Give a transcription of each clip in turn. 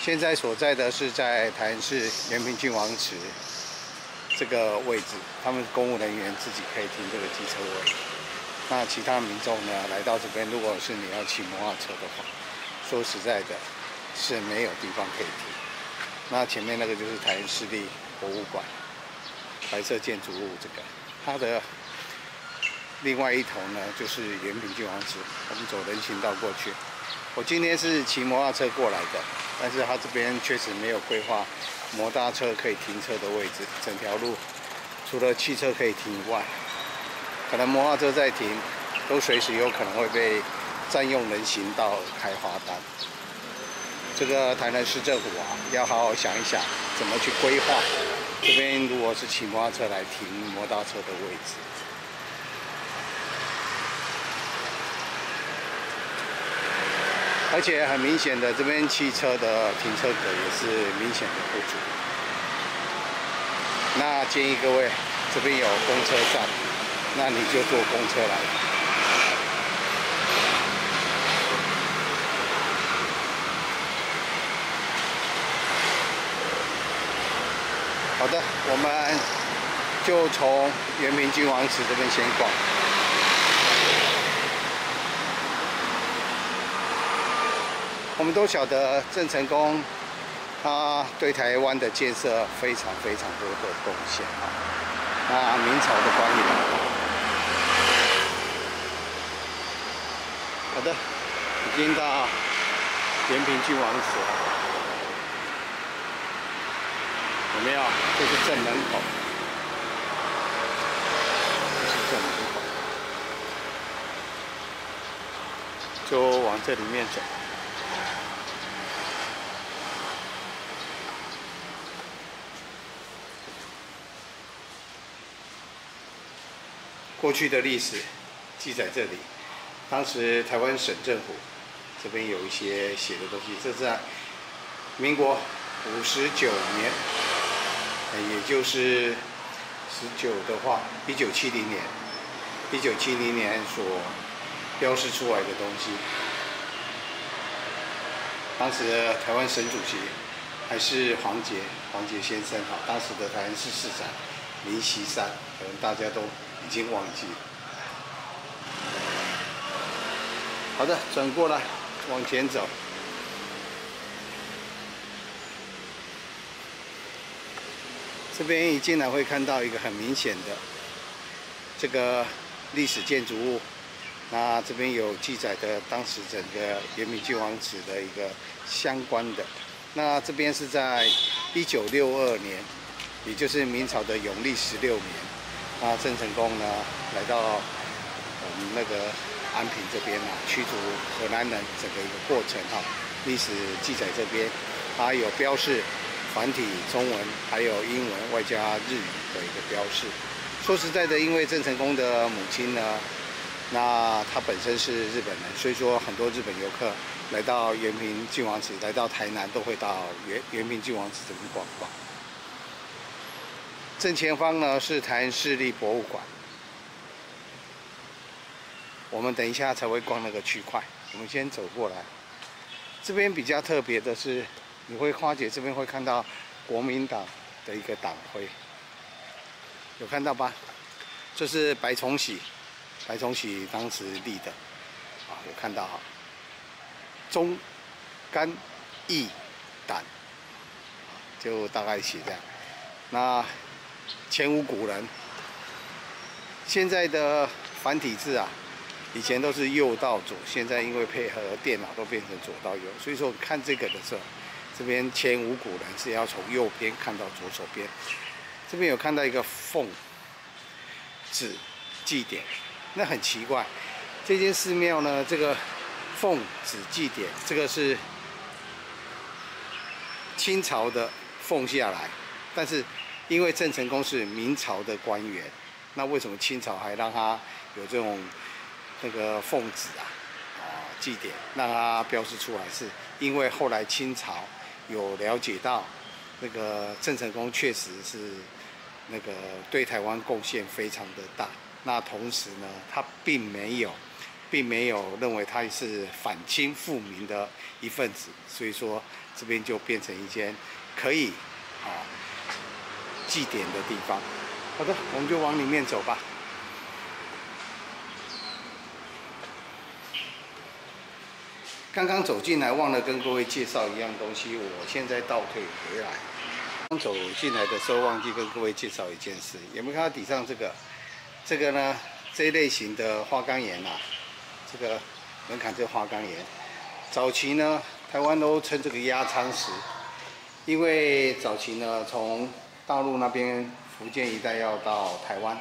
现在所在的是在台南市延平郡王祠这个位置，他们公务人员自己可以停这个机车位。那其他民众呢，来到这边，如果是你要骑摩托车的话，说实在的，是没有地方可以停。那前面那个就是台南市立博物馆，白色建筑物，这个它的另外一头呢，就是延平郡王祠。我们走人行道过去。我今天是骑摩托车过来的，但是他这边确实没有规划摩托车可以停车的位置。整条路除了汽车可以停以外，可能摩托车在停，都随时有可能会被占用人行道开罚单。这个台南市政府啊，要好好想一想，怎么去规划这边如果是骑摩托车来停摩托车的位置。而且很明显的，这边汽车的停车格也是明显的不足。那建议各位，这边有公车站，那你就坐公车来。好的，我们就从圆明君王祠这边先逛。我们都晓得郑成功，他对台湾的建设非常非常多的贡献啊。那明朝的官员，好的，已经到延平郡王祠了，有没有？这是正门口，这是正门口，就往这里面走。过去的历史记载这里，当时台湾省政府这边有一些写的东西，这是在民国五十九年，也就是十九的话，一九七零年，一九七零年所标示出来的东西。当时台湾省主席还是黄杰，黄杰先生哈，当时的台湾市市长林锡山，可能大家都。已经忘记了。好的，转过来，往前走。这边一进来会看到一个很明显的这个历史建筑物。那这边有记载的当时整个延明郡王子的一个相关的。那这边是在一九六二年，也就是明朝的永历十六年。那郑成功呢，来到我们那个安平这边啊，驱逐荷兰人整个一个过程哈，历史记载这边，它有标示繁体中文，还有英文外加日语的一个标示。说实在的，因为郑成功的母亲呢，那她本身是日本人，所以说很多日本游客来到延平郡王祠，来到台南都会到延延平郡王祠这边逛逛。正前方呢是台南市立博物馆，我们等一下才会逛那个区块。我们先走过来，这边比较特别的是，你会发觉这边会看到国民党的一个党徽，有看到吧？这是白崇禧，白崇禧当时立的，啊，有看到哈？忠、肝、义、胆，就大概写这样。那前无古人，现在的繁体字啊，以前都是右到左，现在因为配合电脑都变成左到右，所以说看这个的时候，这边前无古人是要从右边看到左手边。这边有看到一个凤子祭典，那很奇怪，这间寺庙呢，这个凤子祭典，这个是清朝的凤下来，但是。因为郑成功是明朝的官员，那为什么清朝还让他有这种那个奉旨啊啊祭典，让他标示出来？是因为后来清朝有了解到那个郑成功确实是那个对台湾贡献非常的大，那同时呢，他并没有并没有认为他是反清复明的一份子，所以说这边就变成一间可以啊祭典的地方。好的，我们就往里面走吧。刚刚走进来，忘了跟各位介绍一样东西。我现在倒退回来，刚走进来的时候忘记跟各位介绍一件事。有没有看到底上这个？这个呢，这一类型的花岗岩啊，这个门槛这花岗岩，早期呢，台湾都称这个压舱石，因为早期呢，从大陆那边福建一带要到台湾，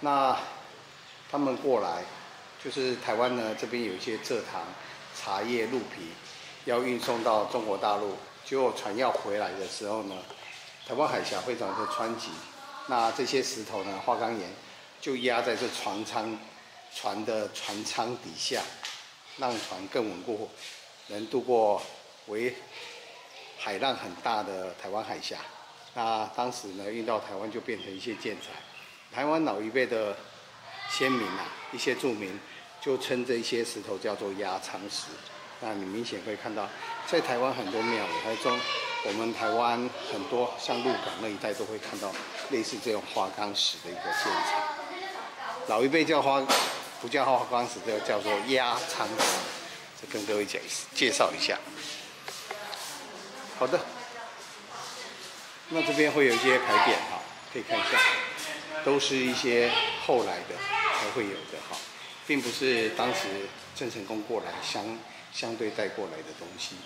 那他们过来，就是台湾呢这边有一些蔗糖。茶叶、鹿皮要运送到中国大陆，结果船要回来的时候呢，台湾海峡非常的湍急，那这些石头呢，花岗岩就压在这船舱、船的船舱底下，让船更稳固，能渡过为海浪很大的台湾海峡。那当时呢，运到台湾就变成一些建材。台湾老一辈的先民啊，一些著名。就称这些石头叫做压舱石。那你明显可以看到，在台湾很多庙，台中我们台湾很多像鹿港那一带都会看到类似这种花岗石的一个建材。老一辈叫花，不叫花岗石，叫叫做压舱石。这跟各位讲介绍一下。好的，那这边会有一些牌匾哈，可以看一下，都是一些后来的才会有的哈。并不是当时郑成功过来相相对带过来的东西。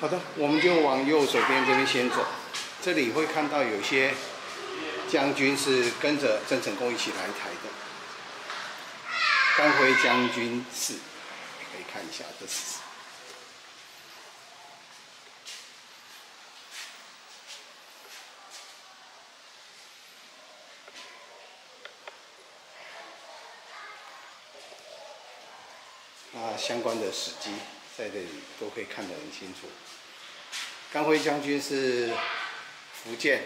好的，我们就往右手边这边先走。这里会看到有些将军是跟着郑成功一起来台的。甘辉将军寺，可以看一下这是。啊，相关的史迹在这里都可以看得很清楚。甘辉将军是福建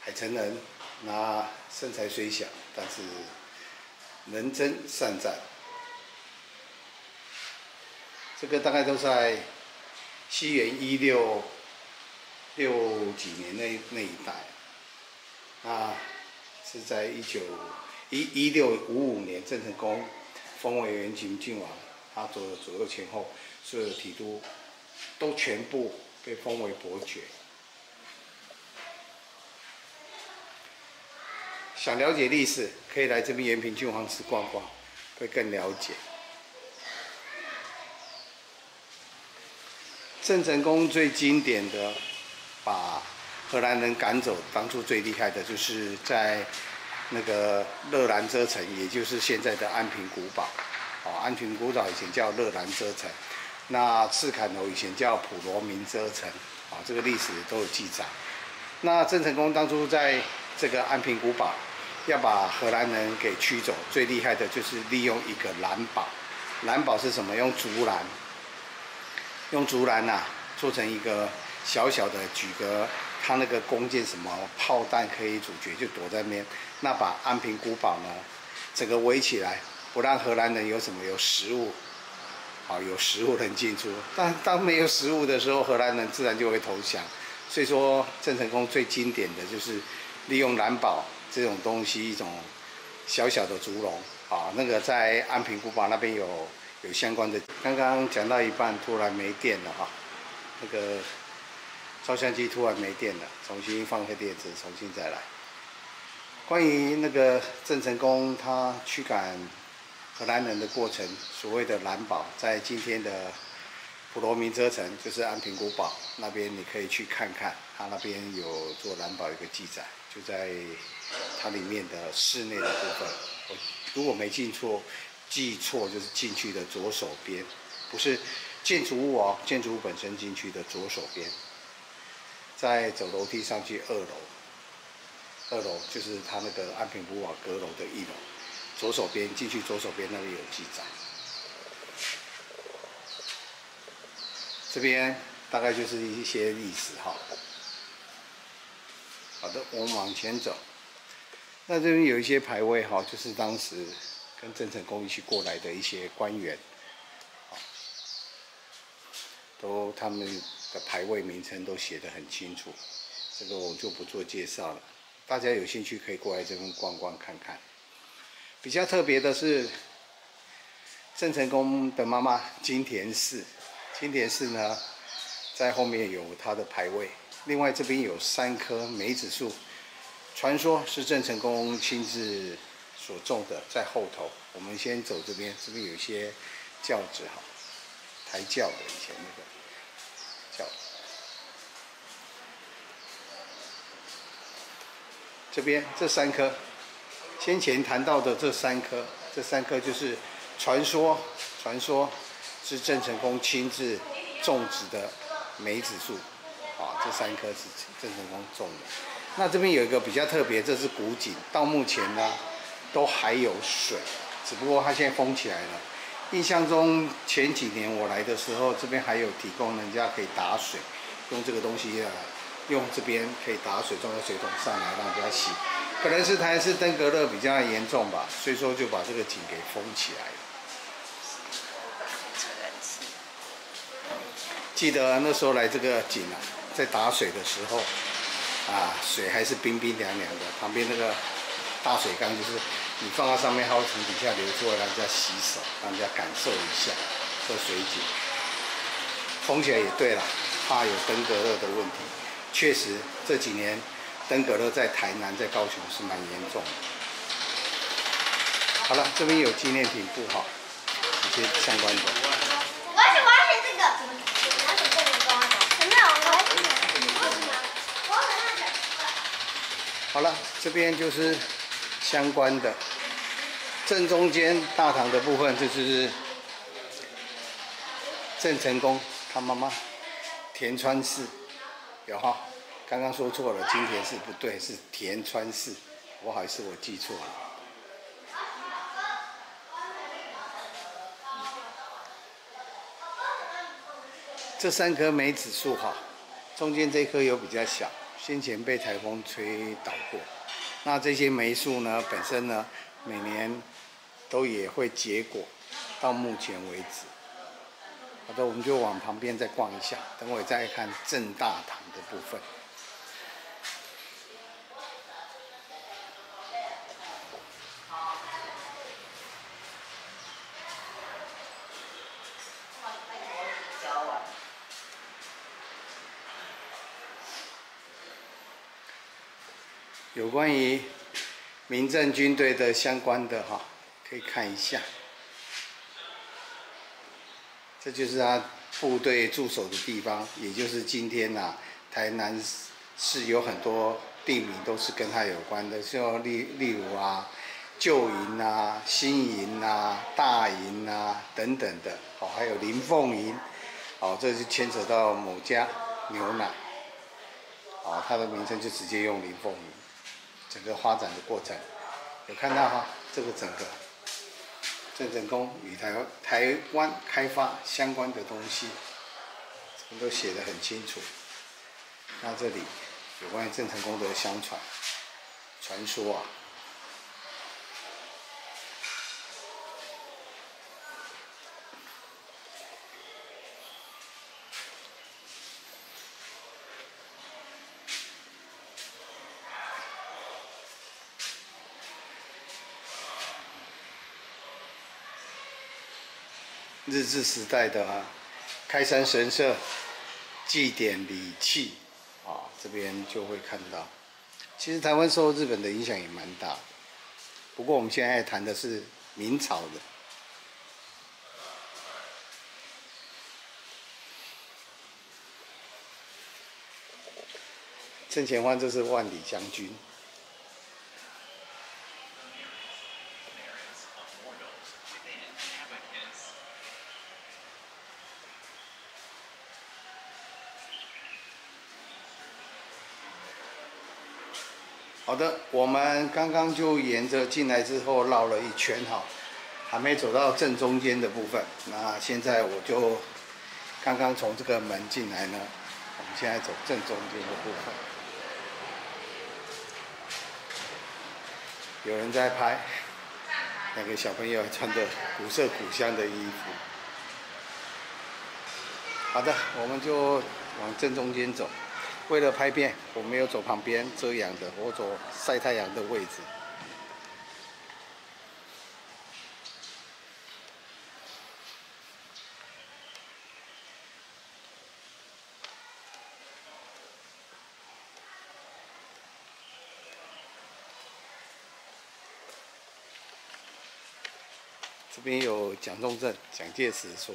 海城人，那身材虽小，但是能征善战。这个大概都在西元一六六几年那那一代，啊，是在一九一一六五五年郑成功。封为元秦郡王，他左右左右前后所有的提督都全部被封为伯爵。想了解历史，可以来这边延平郡王祠逛逛，会更了解。郑成功最经典的把荷兰人赶走，当初最厉害的就是在。那个乐兰遮城，也就是现在的安平古堡，哦，安平古堡以前叫乐兰遮城，那赤坎楼以前叫普罗民遮城，啊，这个历史都有记载。那郑成功当初在这个安平古堡要把荷兰人给驱走，最厉害的就是利用一个蓝堡，蓝堡是什么？用竹篮，用竹篮呐做成一个小小的举个。他那个弓箭什么炮弹可以阻绝，就躲在那边。那把安平古堡呢，整个围起来，不让荷兰人有什么有食物，好有食物能进出。但当没有食物的时候，荷兰人自然就会投降。所以说，郑成功最经典的就是利用蓝宝这种东西，一种小小的竹笼啊。那个在安平古堡那边有有相关的。刚刚讲到一半，突然没电了哈，那个。照相机突然没电了，重新放个电池，重新再来。关于那个郑成功他驱赶荷兰人的过程，所谓的蓝堡，在今天的普罗民遮城，就是安平古堡那边，你可以去看看，他那边有做蓝堡一个记载，就在它里面的室内的部分。如果没记错，记错就是进去的左手边，不是建筑物哦，建筑物本身进去的左手边。再走楼梯上去二楼，二楼就是他那个安平古堡阁楼的一楼，左手边进去左手边那里有记载。这边大概就是一些历史哈。好的，我们往前走。那这边有一些牌位哈，就是当时跟郑成功一起过来的一些官员，都他们的牌位名称都写得很清楚，这个我就不做介绍了。大家有兴趣可以过来这边逛逛看看。比较特别的是，郑成功的妈妈金田氏，金田氏呢，在后面有他的牌位。另外这边有三棵梅子树，传说是郑成功亲自所种的，在后头。我们先走这边，这边有些轿子哈，抬轿的以前那个这边这三棵，先前谈到的这三棵，这三棵就是传说，传说是郑成功亲自种植的梅子树。啊，这三棵是郑成功种的。那这边有一个比较特别，这是古井，到目前呢都还有水，只不过它现在封起来了。印象中前几年我来的时候，这边还有提供人家可以打水，用这个东西啊，用这边可以打水装在水桶上来让人家洗。可能是台是登革热比较严重吧，所以说就把这个井给封起来了。记得那时候来这个井啊。在打水的时候，啊，水还是冰冰凉凉的。旁边那个大水缸，就是你放在上面，它会从底下流出来，让人家洗手，让人家感受一下这水井。封起来也对了，怕有登革热的问题。确实这几年登革热在台南、在高雄是蛮严重的。好了，这边有纪念品布哈，一些相关的。好了，这边就是相关的正中间大堂的部分，这就是郑成功他妈妈田川氏，有哈，刚刚说错了，金田氏不对，是田川氏，不好意思，我记错了。这三棵梅子树哈，中间这棵有比较小。先前被台风吹倒过，那这些梅树呢，本身呢，每年都也会结果，到目前为止。好的，我们就往旁边再逛一下，等会再看正大堂的部分。有关于民政军队的相关的哈，可以看一下。这就是他部队驻守的地方，也就是今天呐，台南市有很多地名都是跟他有关的，像例例如啊，旧营啊、新营啊、大营啊等等的，哦，还有林凤营，哦，这就牵扯到某家牛奶，哦，它的名称就直接用林凤营。整个发展的过程，有看到哈？这个整个郑成功与台湾台湾开发相关的东西，都写的很清楚。那这里有关于郑成功的相传传说啊。日治时代的啊，开山神社祭典礼器啊，这边就会看到。其实台湾受日本的影响也蛮大的，不过我们现在谈的是明朝的。正前方就是万里将军。好的，我们刚刚就沿着进来之后绕了一圈哈，还没走到正中间的部分。那现在我就刚刚从这个门进来呢，我们现在走正中间的部分。有人在拍，那个小朋友穿着古色古香的衣服。好的，我们就往正中间走。为了拍片，我没有走旁边遮阳的，我走晒太阳的位置。这边有蒋中正、蒋介石所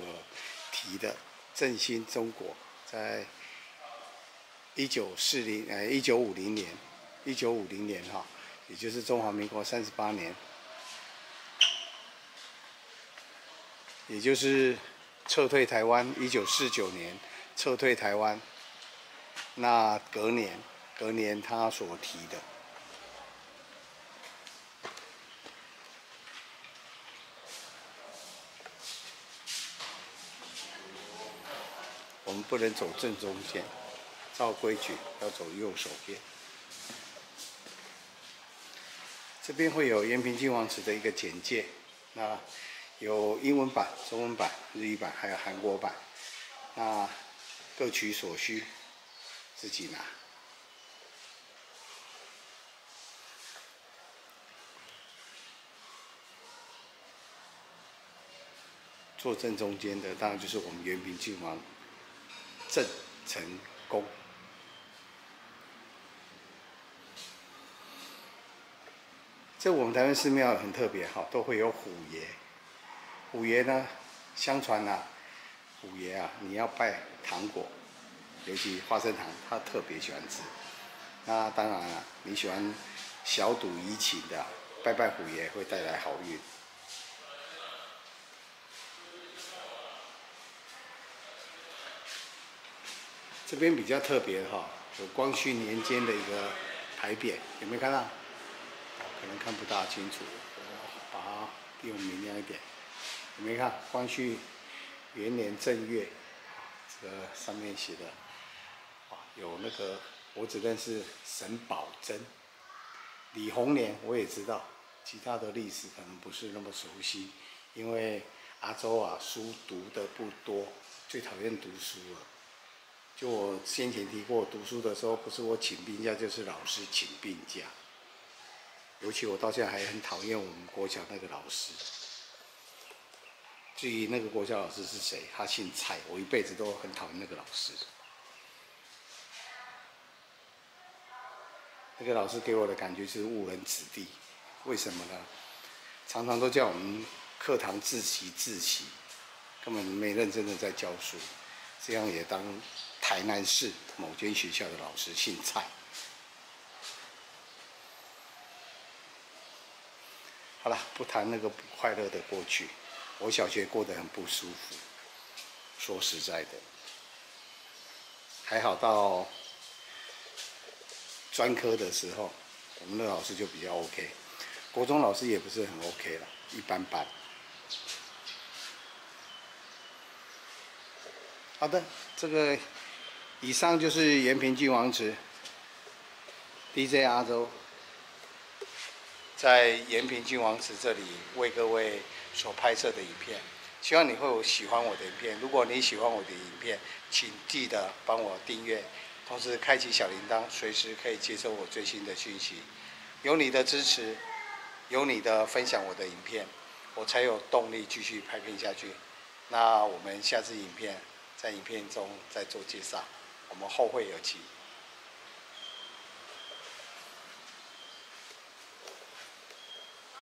提的振兴中国，在一九四零呃一九五零年，一九五零年哈，也就是中华民国三十八年，也就是撤退台湾一九四九年撤退台湾，那隔年隔年他所提的。我们不能走正中间，照规矩要走右手边。这边会有延平郡王祠的一个简介，那有英文版、中文版、日语版，还有韩国版，那各取所需，自己拿。坐正中间的，当然就是我们延平郡王。郑成功。这我们台湾寺庙很特别哈，都会有虎爷。虎爷呢，相传呐，虎爷啊，你要拜糖果，尤其花生糖，他特别喜欢吃。那当然了，你喜欢小赌怡情的，拜拜虎爷会带来好运。这边比较特别哈，有光绪年间的一个牌匾，有没有看到？可能看不大清楚，我把它用明亮一点。你们看？光绪元年正月，这个上面写的，啊有那个我只认识沈葆桢、李鸿年，我也知道，其他的历史可能不是那么熟悉，因为阿周啊书读的不多，最讨厌读书了。就我先前提过，读书的时候不是我请病假，就是老师请病假。尤其我到现在还很讨厌我们国小那个老师。至于那个国小老师是谁，他姓蔡，我一辈子都很讨厌那个老师。那个老师给我的感觉是误人子弟，为什么呢？常常都叫我们课堂自习自习，根本没认真的在教书，这样也当。台南市某间学校的老师姓蔡。好了，不谈那个不快乐的过去。我小学过得很不舒服，说实在的，还好到专科的时候，我们的老师就比较 OK。国中老师也不是很 OK 了，一般般。好的，这个。以上就是延平郡王祠，DJ 阿周在延平郡王祠这里为各位所拍摄的影片，希望你会有喜欢我的影片。如果你喜欢我的影片，请记得帮我订阅，同时开启小铃铛，随时可以接收我最新的讯息。有你的支持，有你的分享我的影片，我才有动力继续拍片下去。那我们下次影片在影片中再做介绍。我们后会有期。